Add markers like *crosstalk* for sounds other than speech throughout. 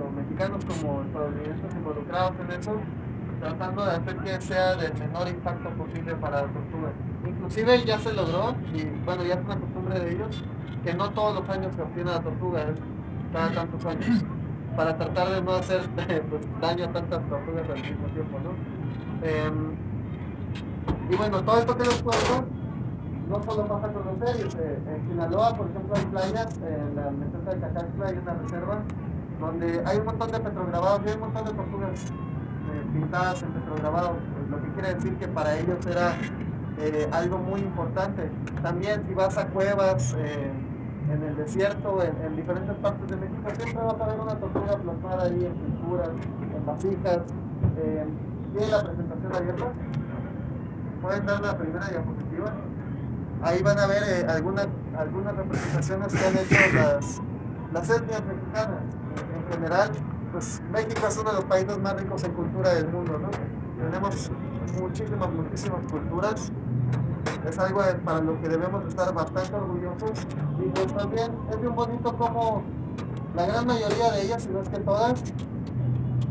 tanto mexicanos como estadounidenses involucrados en eso, tratando de hacer que sea del menor impacto posible para la tortuga. Inclusive ya se logró, y bueno, ya es una costumbre de ellos, que no todos los años se obtiene la tortuga, cada tantos años, para tratar de no hacer *laughs* pues, daño a tantas tortugas al mismo tiempo, ¿no? Em, y bueno, todo esto que les cuento no solo pasa con los serios. Eh, en Sinaloa, por ejemplo, hay playas, en la meseta de Cacaxla hay una reserva donde hay un montón de petrograbados y hay un montón de tortugas eh, pintadas en petrograbados, pues, lo que quiere decir que para ellos era eh, algo muy importante. También si vas a cuevas en el desierto, en, diferentes partes de México, siempre vas a ver una tortuga plasmada ahí en pinturas, en vasijas. ¿Tiene la presentación abierta? ¿Pueden dar la primera diapositiva? Ahí van a ver eh, algunas, algunas representaciones que han hecho las, las etnias mexicanas. En general, pues México es uno de los países más ricos en cultura del mundo, ¿no? Tenemos muchísimas, muchísimas culturas. Es algo para lo que debemos estar bastante orgullosos. Y pues también es bien bonito como la gran mayoría de ellas, si no es que todas,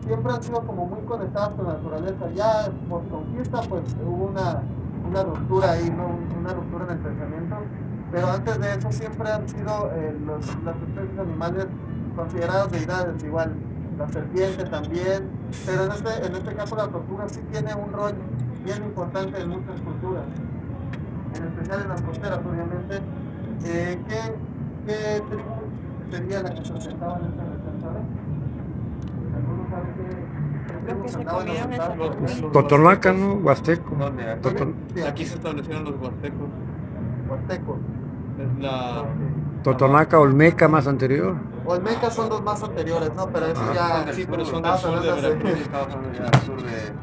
siempre han sido como muy conectadas con la naturaleza. Ya por conquista, pues hubo una una ruptura ahí, ¿no? una ruptura en el pensamiento, pero antes de eso siempre han sido eh, los, las especies animales consideradas deidades, igual la serpiente también, pero en este, en este caso la tortuga sí tiene un rol bien importante en muchas culturas, en especial en las costeras obviamente. Eh, ¿qué, ¿Qué tribu sería la que se presentaba en esta representación? ¿Alguno sabe qué? Totonaca, ¿no? Huasteco. Aquí, se establecieron los huastecos. Huastecos. Es la... Totonaca, Olmeca más anterior. Olmeca son los más anteriores, ¿no? Pero eso ah. ya... Sí, pero son del sur de Veracruz *laughs* estamos hablando ya sur de...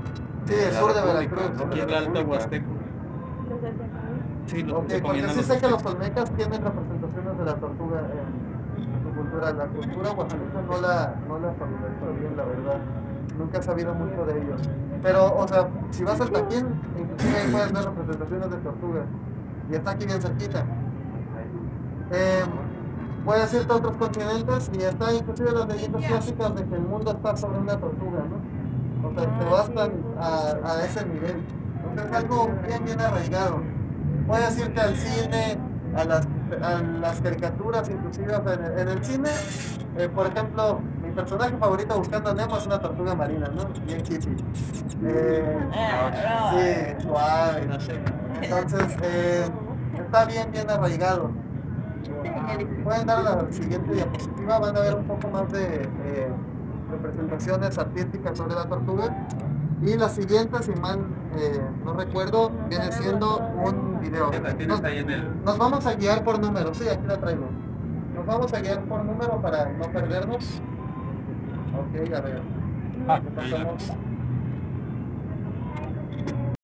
Sí, el sur de Veracruz. Aquí es la Alta Huasteco. Sí, los okay, porque sí sé que los Olmecas tienen representaciones de la tortuga en, su cultura. La cultura oaxaqueña no la, no la familiarizo bien, la verdad nunca he sabido mucho de ellos. Pero, o sea, si vas al Taquín, inclusive ahí puedes ver representaciones de tortugas. Y está aquí bien cerquita. Eh, puedes irte a otros continentes y está inclusive las leyendas clásicas de que el mundo está sobre una tortuga, ¿no? O sea, te bastan a, a ese nivel. Entonces es algo bien, bien arraigado. Puedes irte al cine, a las, a las caricaturas, inclusive en, el, cine, eh, por ejemplo, personaje favorito buscando a Nemo es una tortuga marina, ¿no? Bien chichi. Eh, sí, suave. Entonces, eh, está bien, bien arraigado. Pueden dar la siguiente diapositiva, van a ver un poco más de eh, representaciones artísticas sobre la tortuga. Y la siguiente, si mal eh, no recuerdo, viene siendo un video. Nos, nos vamos a guiar por números, sí, aquí la traigo. Nos vamos a guiar por número para no perdernos. Ok, a ver. Ah, pasamos